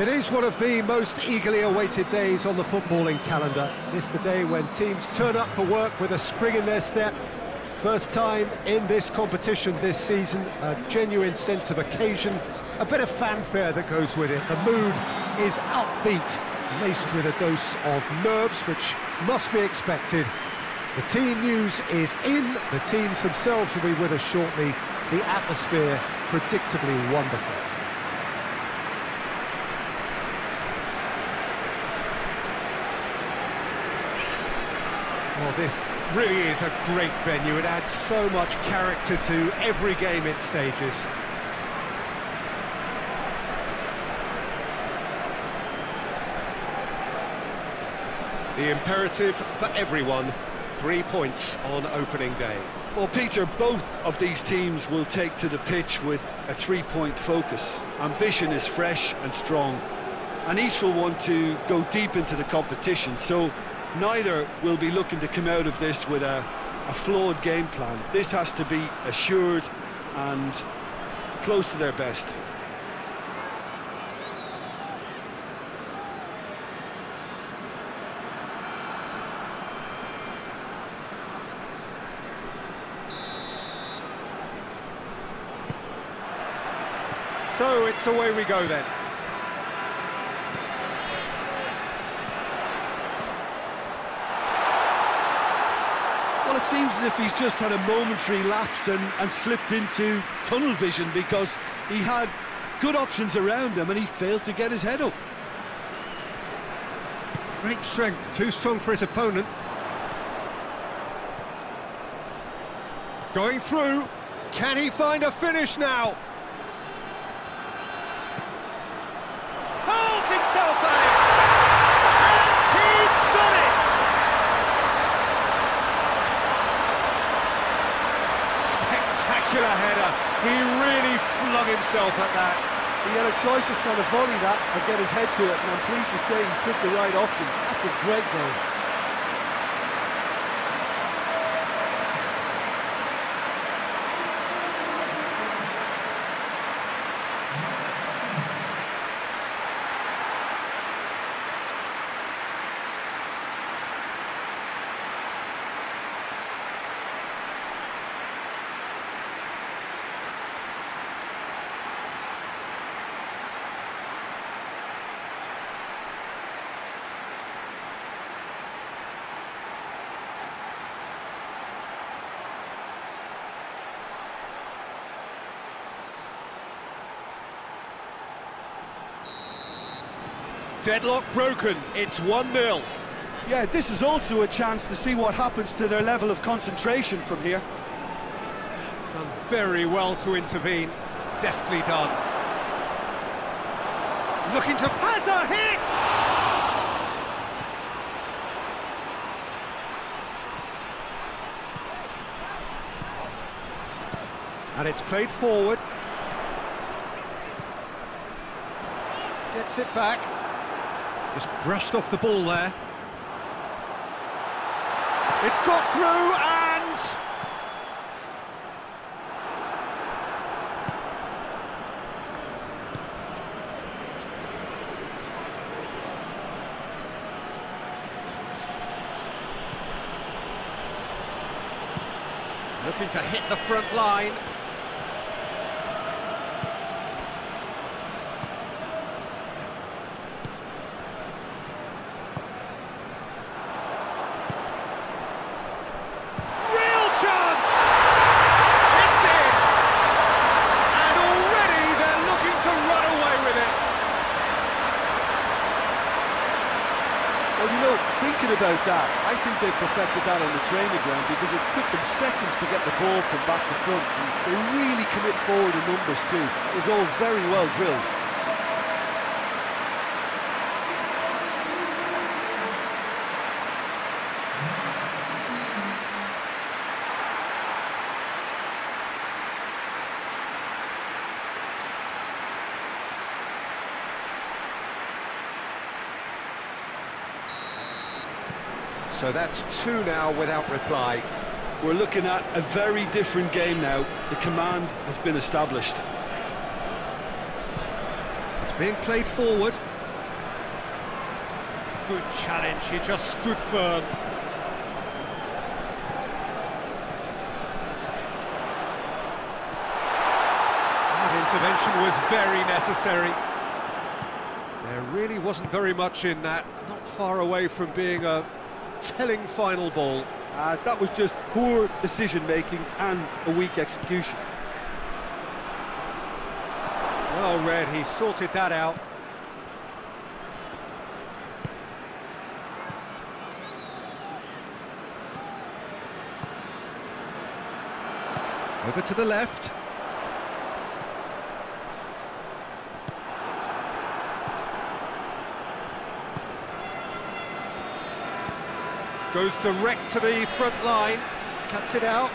It is one of the most eagerly awaited days on the footballing calendar. It's the day when teams turn up for work with a spring in their step. First time in this competition this season, a genuine sense of occasion, a bit of fanfare that goes with it. The mood is upbeat, laced with a dose of nerves, which must be expected. The team news is in, the teams themselves will be with us shortly. The atmosphere predictably wonderful. Well, this really is a great venue. It adds so much character to every game it stages. The imperative for everyone, three points on opening day. Well, Peter, both of these teams will take to the pitch with a three-point focus. Ambition is fresh and strong, and each will want to go deep into the competition, so neither will be looking to come out of this with a, a flawed game plan. This has to be assured and close to their best. So it's away we go then. Seems as if he's just had a momentary lapse and, and slipped into tunnel vision because he had good options around him and he failed to get his head up. Great strength, too strong for his opponent. Going through, can he find a finish now? Hurls himself at it! And he's done it! Spectacular header. He really flung himself at that. He had a choice of trying to volley that or get his head to it, and I'm pleased to say he took the right option. That's a great goal. Deadlock broken. It's 1-0. Yeah, this is also a chance to see what happens to their level of concentration from here. Done very well to intervene. Deftly done. Looking to pass a hit! And it's played forward. Gets it back. Just brushed off the ball there. It's got through and... Looking to hit the front line. Real chance! It's in! And already they're looking to run away with it. Well, you know, that, I think they perfected that on the training ground because it took them seconds to get the ball from back to front. They really commit forward in numbers too. It was all very well drilled. So that's two now without reply. We're looking at a very different game now. The command has been established. It's being played forward. Good challenge, he just stood firm. That intervention was very necessary. There really wasn't very much in that, not far away from being a telling final ball. Uh, that was just poor decision-making and a weak execution. Well read, he sorted that out. Over to the left. Goes direct to the front line, cuts it out.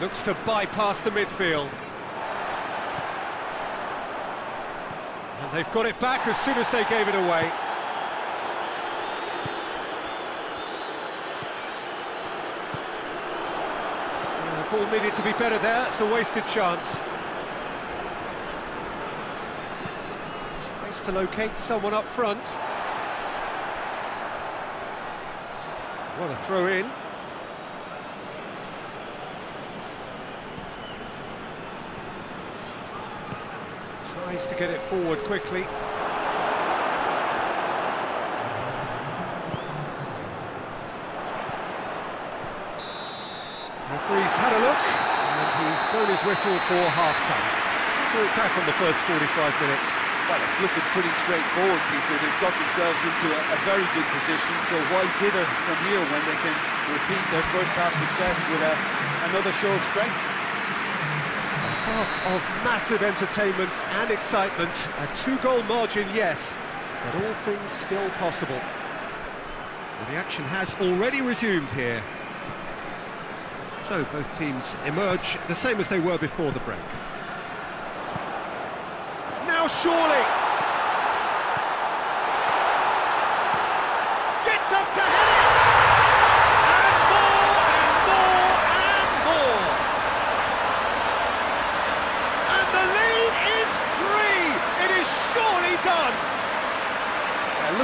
Looks to bypass the midfield. And they've got it back as soon as they gave it away. Ball needed to be better there, it's a wasted chance. Tries to locate someone up front. What a throw in. Tries to get it forward quickly. Referee's had a look, and he's blown his whistle for half-time. Threw it back on the first 45 minutes. Well, it's looking pretty straightforward, Peter. They've got themselves into a, a very good position, so why dither from here when they can repeat their first half success with a, another show of strength? half of massive entertainment and excitement. A two-goal margin, yes, but all things still possible. Well, the action has already resumed here. So both teams emerge the same as they were before the break. Now surely! Gets up to head it! And more, and more, and more! And the lead is three! It is surely done! Uh,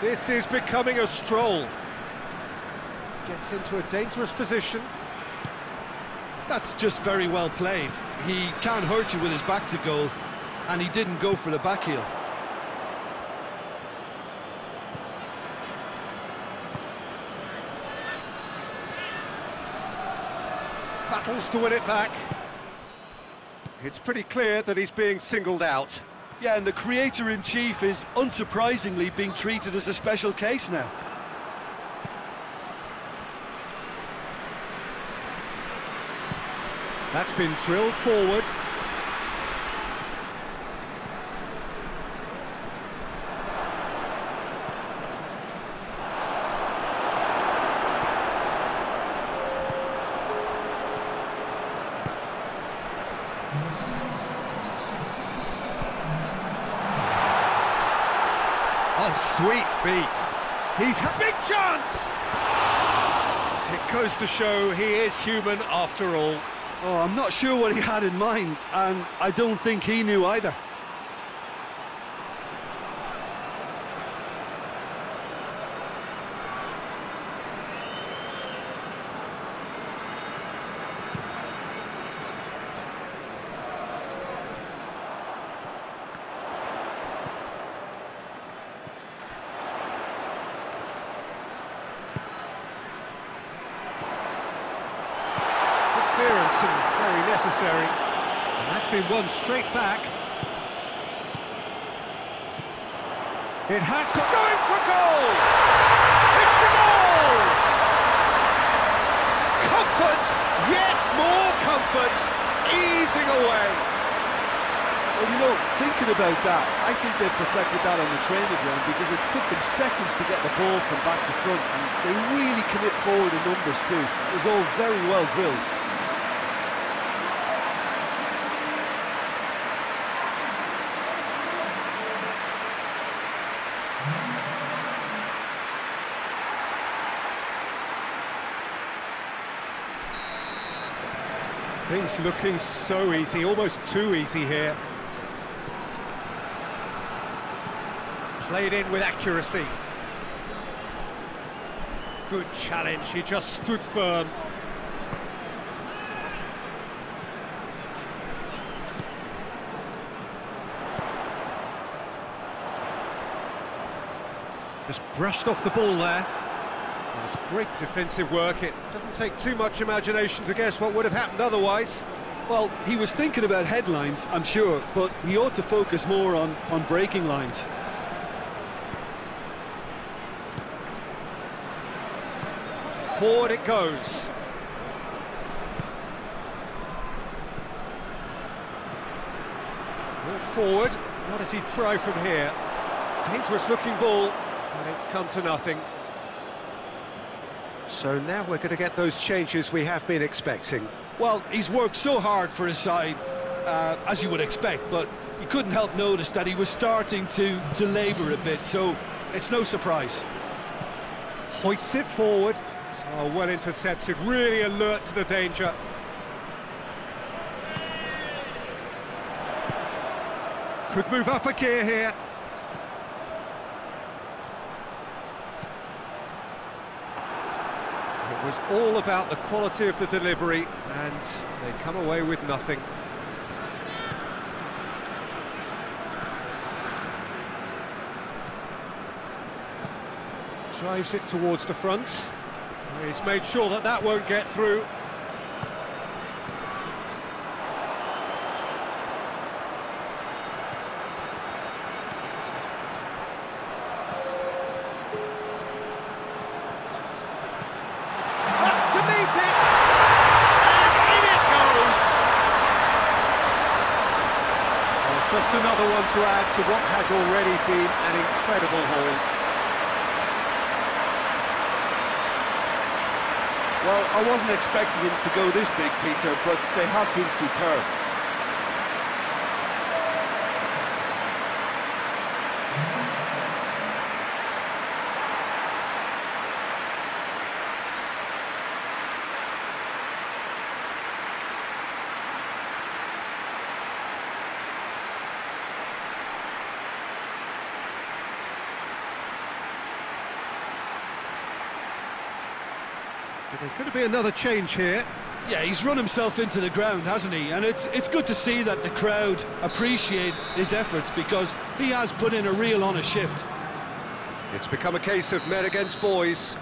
This is becoming a stroll. Gets into a dangerous position. That's just very well played. He can't hurt you with his back to goal, and he didn't go for the back heel. Battles to win it back. It's pretty clear that he's being singled out. Yeah, and the creator-in-chief is unsurprisingly being treated as a special case now. That's been drilled forward. Goes to show he is human after all. Oh, I'm not sure what he had in mind, and I don't think he knew either. clearance and very necessary. And that's been won straight back. It has got going for goal! It's a goal! Comfort, yet more comfort, easing away. Well, you know, thinking about that, I think they've perfected that on the training ground because it took them seconds to get the ball from back to front, and they really commit forward in numbers too. It was all very well drilled. Looking so easy, almost too easy here. Played in with accuracy. Good challenge, he just stood firm. Just brushed off the ball there. That's great defensive work. It doesn't take too much imagination to guess what would have happened otherwise. Well, he was thinking about headlines, I'm sure, but he ought to focus more on, on breaking lines. Forward it goes. Brought forward. What does he try from here? Dangerous looking ball, but it's come to nothing. So now we're going to get those changes we have been expecting. Well, he's worked so hard for his side, uh, as you would expect, but you couldn't help notice that he was starting to, to labour a bit, so it's no surprise. Hoists it forward. Oh, well intercepted, really alert to the danger. Could move up a gear here. It was all about the quality of the delivery, and they come away with nothing. Drives it towards the front. He's made sure that that won't get through. Just another one to add to what has already been an incredible haul. Well, I wasn't expecting him to go this big, Peter, but they have been superb. There's going to be another change here. Yeah, he's run himself into the ground, hasn't he? And it's it's good to see that the crowd appreciate his efforts because he has put in a real honest shift. It's become a case of men against boys.